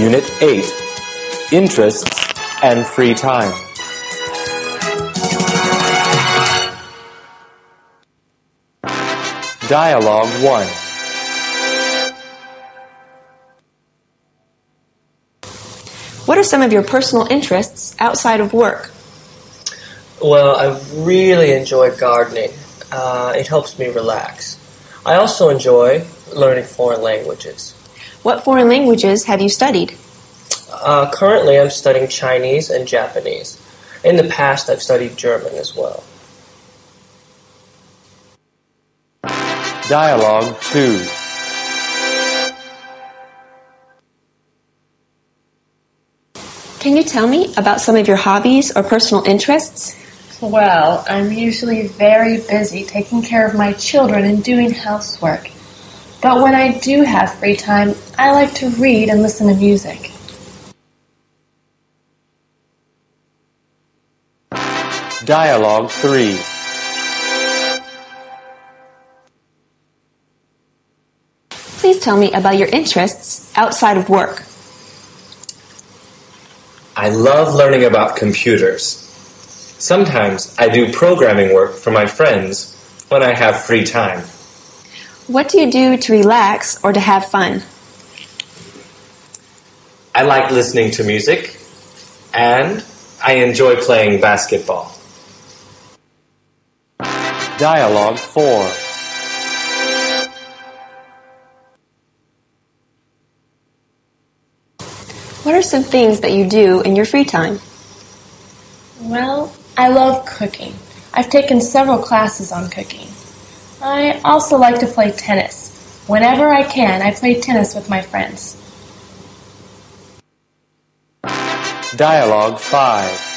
Unit 8 Interests and Free Time. Dialogue 1 What are some of your personal interests outside of work? Well, I really enjoy gardening. Uh, it helps me relax. I also enjoy learning foreign languages. What foreign languages have you studied? Uh, currently, I'm studying Chinese and Japanese. In the past, I've studied German as well. Dialogue 2 Can you tell me about some of your hobbies or personal interests? Well, I'm usually very busy taking care of my children and doing housework. But when I do have free time, I like to read and listen to music. Dialogue 3 Please tell me about your interests outside of work. I love learning about computers. Sometimes I do programming work for my friends when I have free time. What do you do to relax or to have fun? I like listening to music and I enjoy playing basketball. Dialogue 4 What are some things that you do in your free time? Well, I love cooking. I've taken several classes on cooking. I also like to play tennis. Whenever I can, I play tennis with my friends. Dialogue 5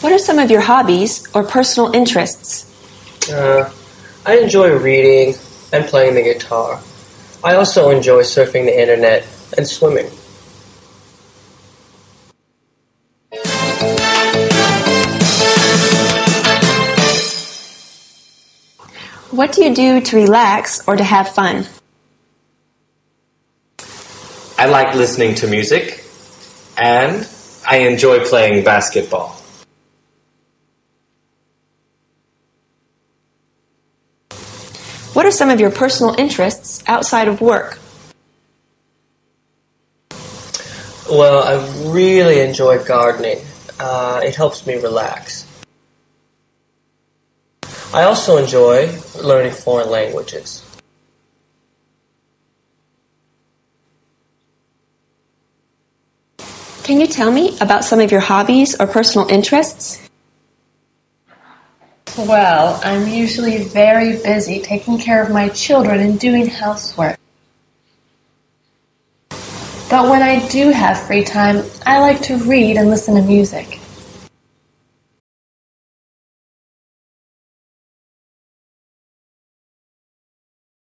What are some of your hobbies or personal interests? Uh, I enjoy reading and playing the guitar. I also enjoy surfing the internet and swimming. What do you do to relax or to have fun? I like listening to music and I enjoy playing basketball. What are some of your personal interests outside of work? Well, I really enjoy gardening. Uh, it helps me relax. I also enjoy learning foreign languages. Can you tell me about some of your hobbies or personal interests? Well, I'm usually very busy taking care of my children and doing housework. But when I do have free time, I like to read and listen to music.